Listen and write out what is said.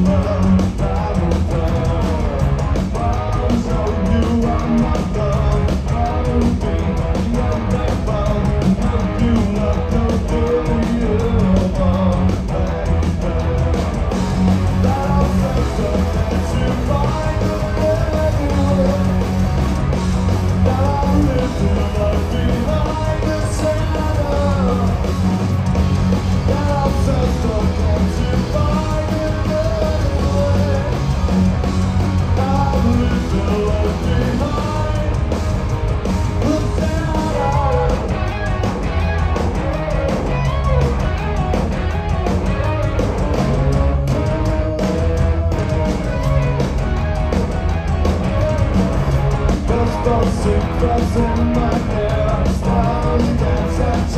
Oh. In my hair. I smile